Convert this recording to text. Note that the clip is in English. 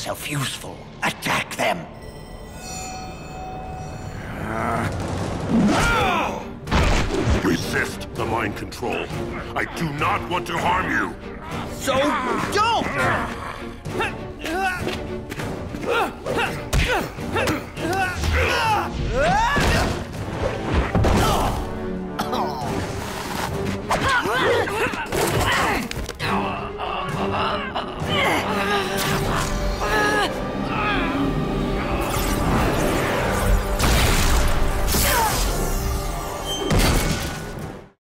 yourself useful. Attack them! Resist the mind control. I do not want to harm you. So don't!